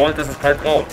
wollt, ist es kalt drauf.